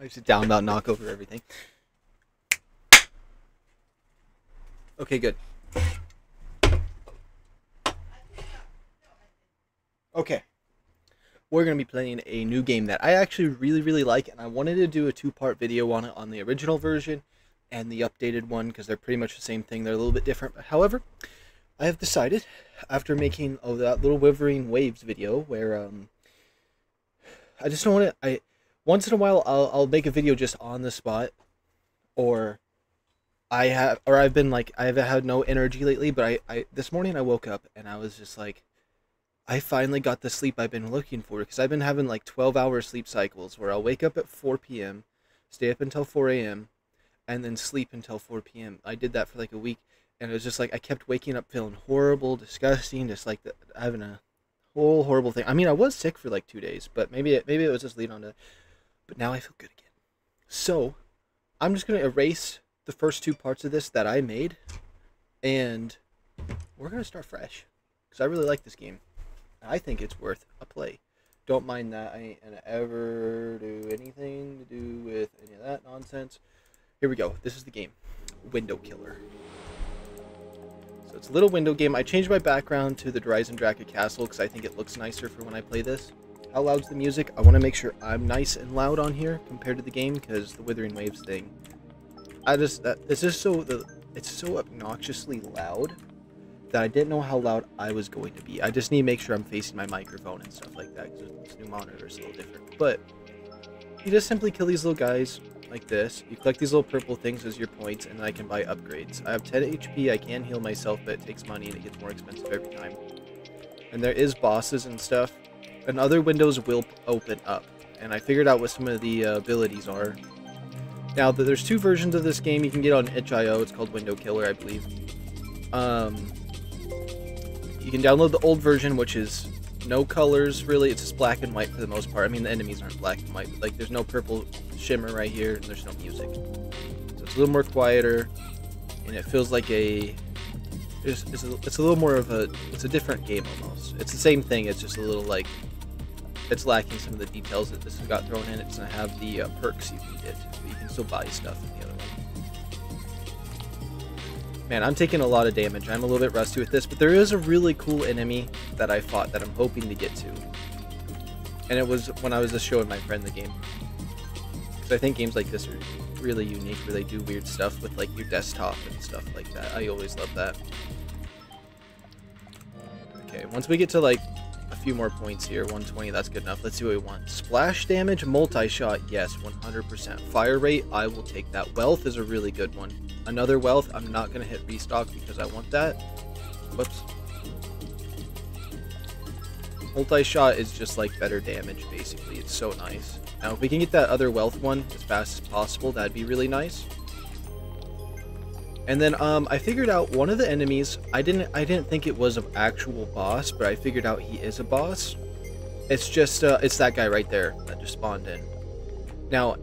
I sit down about knock over everything. Okay, good. Okay. We're going to be playing a new game that I actually really, really like, and I wanted to do a two-part video on it on the original version and the updated one because they're pretty much the same thing. They're a little bit different. However, I have decided, after making oh, that little Wuthering Waves video where um, I just don't want to... I Once in a while, I'll, I'll make a video just on the spot, or I have, or I've been like, I've had no energy lately, but I, I this morning I woke up and I was just like, I finally got the sleep I've been looking for because I've been having like 12 hour sleep cycles where I'll wake up at 4 p.m., stay up until 4 a.m., and then sleep until 4 p.m. I did that for like a week, and it was just like I kept waking up feeling horrible, disgusting, just like the, having a whole horrible thing. I mean, I was sick for like two days, but maybe it, maybe it was just lead on to. But now I feel good again. So I'm just gonna erase the first two parts of this that I made, and we're gonna start fresh because I really like this game. I think it's worth a play. Don't mind that I ain't gonna ever do anything to do with any of that nonsense. Here we go. This is the game. Window Killer. So it's a little window game. I changed my background to the Dryzen Draka Castle because I think it looks nicer for when I play this. How loud's the music? I want to make sure I'm nice and loud on here compared to the game because the Wuthering Waves thing. I just that it's just so the it's so obnoxiously loud that I didn't know how loud I was going to be. I just need to make sure I'm facing my microphone and stuff like that because this new monitor is a little different. But you just simply kill these little guys like this. You collect these little purple things as your points, and then I can buy upgrades. I have 10 HP, I can heal myself, but it takes money and it gets more expensive every time. And there is bosses and stuff, and other windows will open up. And I figured out what some of the uh, abilities are. Now, there's two versions of this game you can get on itch.io. It's called Window Killer, I believe. Um, you can download the old version, which is no colors, really. It's just black and white for the most part. I mean, the enemies aren't black and white. Like, there's no purple shimmer right here, and there's no music. So it's a little more quieter, and it feels like a... It's, it's, a, it's a little more of a... It's a different game, almost. It's the same thing, it's just a little, like... It's lacking some of the details that this got thrown in. It doesn't have the uh, perks you can get, but you can still buy stuff in the other one. Man, I'm taking a lot of damage. I'm a little bit rusty with this, but there is a really cool enemy that I fought that I'm hoping to get to. And it was when I was just showing my friend the game. Because I think games like this are really unique, where they do weird stuff with like your desktop and stuff like that. I always love that. Okay, once we get to like few more points here. 120, that's good enough. Let's see what we want. Splash damage, multi-shot, yes, 100%. Fire rate, I will take that. Wealth is a really good one. Another wealth, I'm not going to hit restock because I want that. Whoops. Multi-shot is just like better damage, basically. It's so nice. Now, if we can get that other wealth one as fast as possible, that'd be really nice. And then um, I figured out one of the enemies. I didn't I didn't think it was an actual boss, but I figured out he is a boss. It's just uh, it's that guy right there that just spawned in. Now,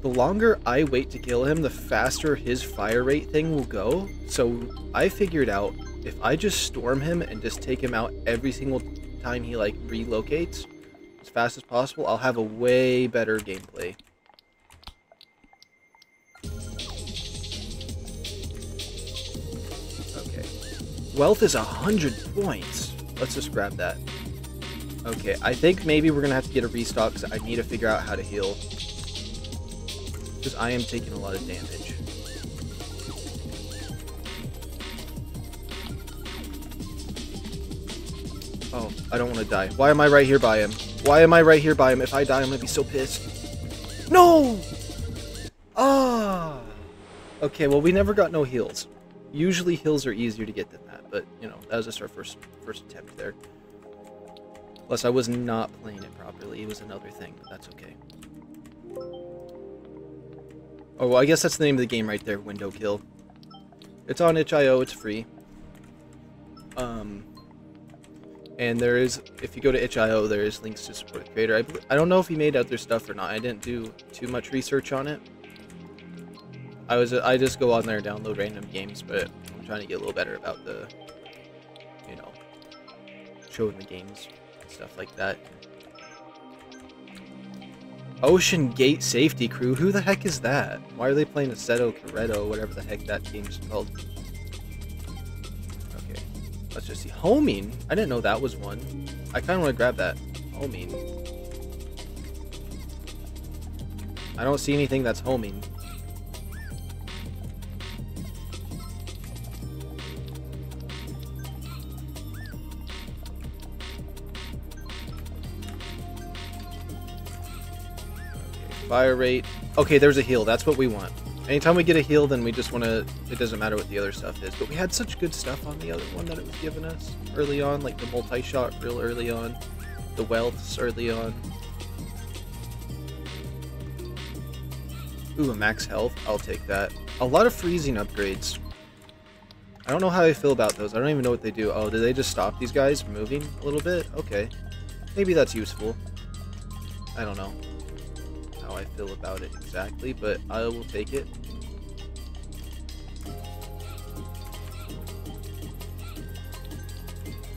the longer I wait to kill him, the faster his fire rate thing will go. So I figured out if I just storm him and just take him out every single time he like relocates as fast as possible, I'll have a way better gameplay. Wealth is 100 points. Let's just grab that. Okay, I think maybe we're going to have to get a restock because I need to figure out how to heal. Because I am taking a lot of damage. Oh, I don't want to die. Why am I right here by him? Why am I right here by him? If I die, I'm going to be so pissed. No! Ah! Okay, well, we never got no heals. Usually hills are easier to get than but, you know, that was just our first first attempt there. Plus, I was not playing it properly. It was another thing, but that's okay. Oh, well, I guess that's the name of the game right there, Window Kill. It's on itch.io, it's free. Um, and there is, if you go to itch.io, there is links to support the creator. I, I don't know if he made other stuff or not. I didn't do too much research on it. I was I just go on there and download random games, but trying to get a little better about the, you know, showing the games and stuff like that. Ocean Gate Safety Crew? Who the heck is that? Why are they playing Assetto Corretto, whatever the heck that game's called? Okay, let's just see. Homing? I didn't know that was one. I kind of want to grab that. Homing. I don't see anything that's homing. Fire rate. Okay, there's a heal. That's what we want. Anytime we get a heal, then we just want to... It doesn't matter what the other stuff is. But we had such good stuff on the other one that it was giving us early on. Like the multi-shot real early on. The wealths early on. Ooh, a max health. I'll take that. A lot of freezing upgrades. I don't know how I feel about those. I don't even know what they do. Oh, do they just stop these guys moving a little bit? Okay. Maybe that's useful. I don't know how I feel about it exactly, but I will take it.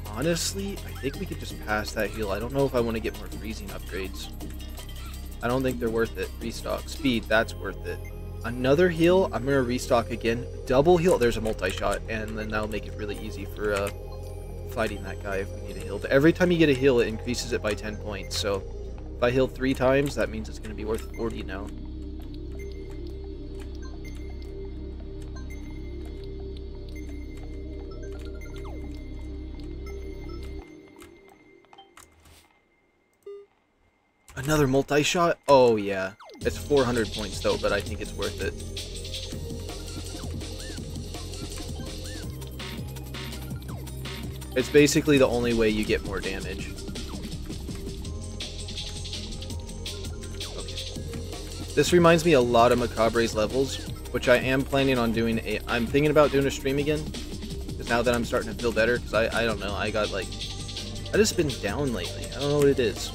Honestly, I think we could just pass that heal. I don't know if I want to get more freezing upgrades. I don't think they're worth it. Restock. Speed, that's worth it. Another heal, I'm going to restock again. Double heal, there's a multi-shot, and then that'll make it really easy for uh, fighting that guy if we need a heal. But every time you get a heal, it increases it by 10 points, so if I heal three times, that means it's going to be worth 40 now. Another multi-shot? Oh, yeah. It's 400 points, though, but I think it's worth it. It's basically the only way you get more damage. This reminds me a lot of Macabre's levels, which I am planning on doing a... I'm thinking about doing a stream again, because now that I'm starting to feel better, because I, I don't know, I got like... I just been down lately. I don't know what it is.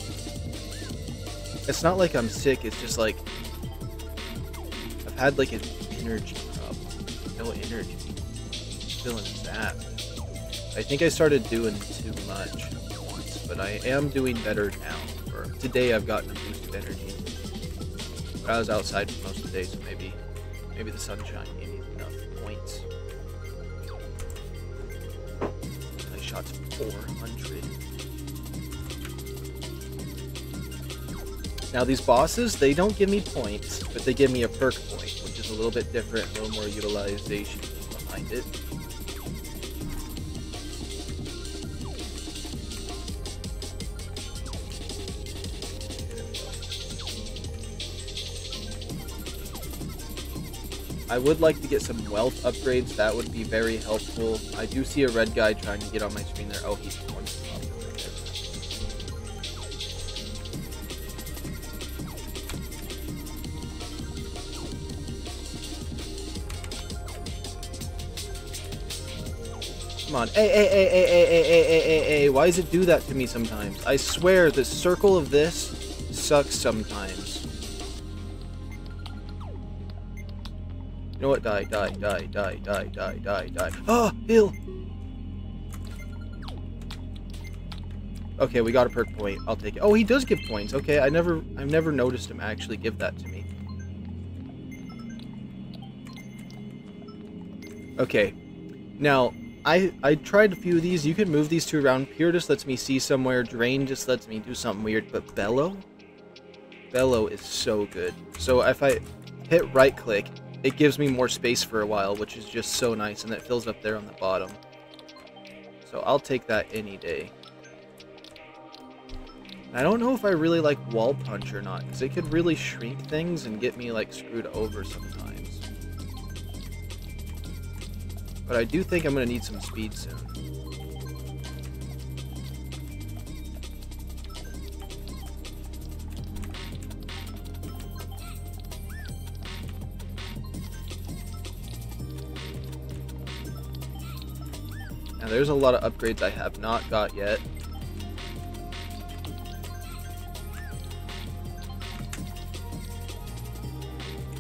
It's not like I'm sick, it's just like... I've had like an energy problem. No energy. feeling zapped. I think I started doing too much once, but I am doing better now. For today I've gotten a boost of energy. I was outside for most of the day, so maybe maybe the sunshine gave me enough points. I shot 400. Now these bosses, they don't give me points, but they give me a perk point, which is a little bit different, a little more utilization behind it. I would like to get some wealth upgrades. That would be very helpful. I do see a red guy trying to get on my screen there. Oh, he's one Come on. Hey, hey, hey, hey, hey, hey, hey, hey, hey, hey. Why does it do that to me sometimes? I swear, the circle of this sucks sometimes. You know what? Die, die, die, die, die, die, die, die. Ah, heal! Okay, we got a perk point. I'll take it. Oh, he does give points. Okay, I never, I've never noticed him actually give that to me. Okay, now I I tried a few of these. You can move these two around. Pure just lets me see somewhere. Drain just lets me do something weird. But Bellow, Bellow is so good. So if I hit right click it gives me more space for a while, which is just so nice, and it fills up there on the bottom. So I'll take that any day. I don't know if I really like wall punch or not, because it could really shrink things and get me like screwed over sometimes. But I do think I'm going to need some speed soon. There's a lot of upgrades I have not got yet.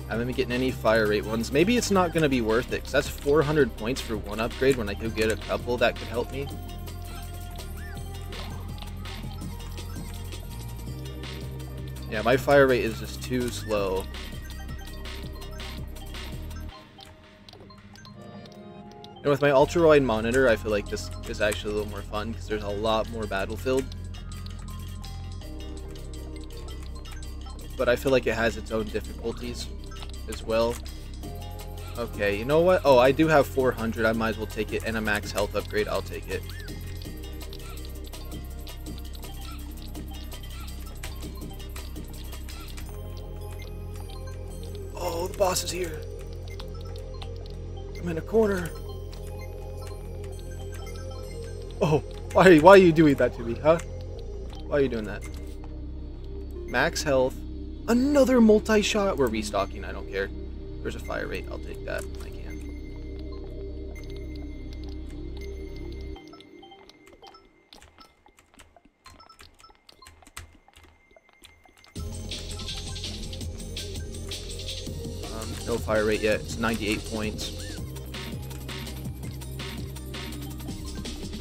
I haven't been getting any fire rate ones. Maybe it's not going to be worth it, because that's 400 points for one upgrade when I could get a couple that could help me. Yeah, my fire rate is just too slow. And with my ultra-wide monitor, I feel like this is actually a little more fun because there's a lot more battlefield. But I feel like it has its own difficulties as well. Okay, you know what? Oh, I do have 400. I might as well take it. And a max health upgrade. I'll take it. Oh, the boss is here. I'm in a corner. Oh, why, why are you doing that to me, huh? Why are you doing that? Max health. Another multi-shot. We're restocking. I don't care. There's a fire rate. I'll take that. I can. Um, no fire rate yet. It's 98 points.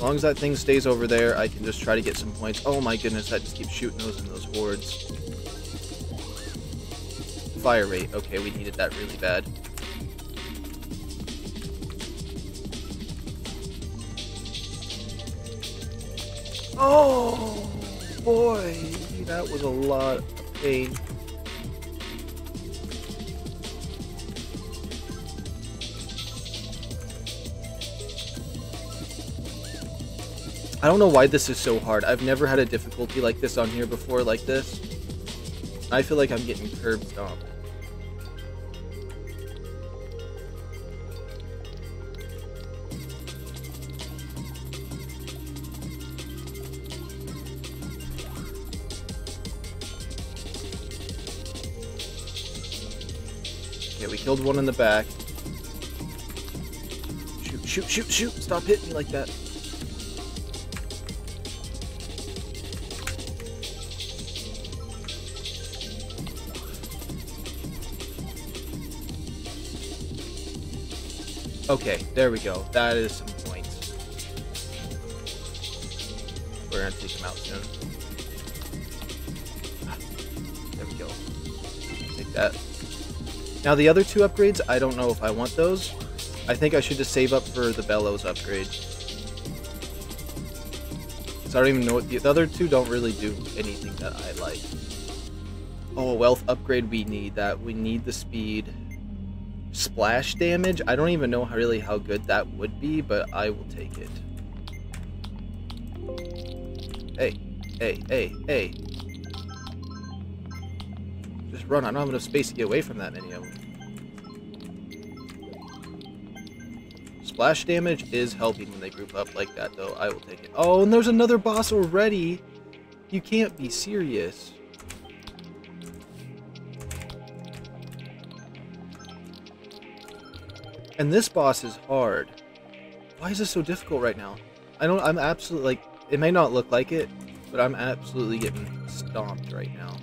Long as that thing stays over there, I can just try to get some points. Oh my goodness, that just keeps shooting those in those hordes fire rate. Okay, we needed that really bad. Oh, boy. That was a lot of pain. I don't know why this is so hard. I've never had a difficulty like this on here before, like this. I feel like I'm getting curb stomped. We killed one in the back. Shoot, shoot, shoot, shoot! Stop hitting me like that. Okay, there we go. That is some points. We're gonna take him out soon. Ah, there we go. Take that. Now the other two upgrades, I don't know if I want those. I think I should just save up for the Bellows upgrade. Because I don't even know what the, the other two don't really do anything that I like. Oh, a wealth upgrade we need that. We need the speed. Splash damage, I don't even know really how good that would be, but I will take it. Hey, hey, hey, hey. Just run, I don't have enough space to get away from that many of them. Splash damage is helping when they group up like that, though. I will take it. Oh, and there's another boss already! You can't be serious. And this boss is hard. Why is this so difficult right now? I don't, I'm absolutely, like, it may not look like it, but I'm absolutely getting stomped right now.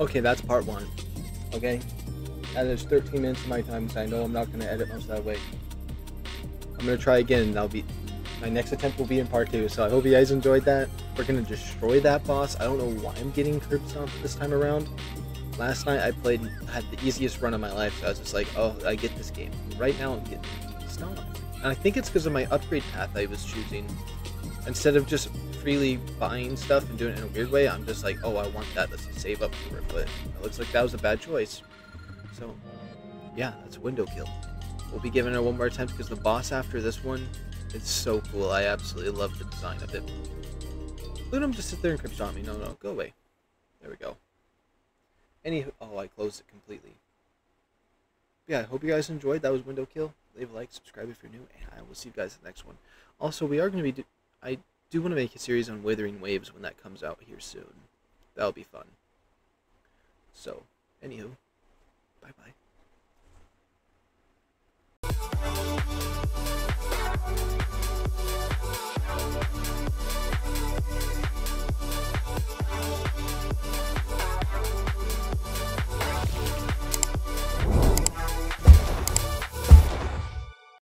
Okay, that's part one. Okay? That is 13 minutes of my time so I know I'm not going to edit of that way. I'm going to try again. That'll be my next attempt will be in part two. So I hope you guys enjoyed that. We're going to destroy that boss. I don't know why I'm getting curb stomped this time around. Last night I played, had the easiest run of my life. So I was just like, oh, I get this game. Right now I'm getting stomped. And I think it's because of my upgrade path I was choosing. Instead of just freely buying stuff and doing it in a weird way, I'm just like, oh, I want that. Let's save up for it. But it looks like that was a bad choice. So, yeah, that's window kill. We'll be giving it one more attempt because the boss after this one is so cool. I absolutely love the design of it. Let him just sit there and crypt on me. No, no, go away. There we go. Any oh, I closed it completely. Yeah, I hope you guys enjoyed. That was window kill. Leave a like, subscribe if you're new, and I will see you guys in the next one. Also, we are going to be. Do I do want to make a series on Wuthering Waves when that comes out here soon. That'll be fun. So, anywho. Bye bye.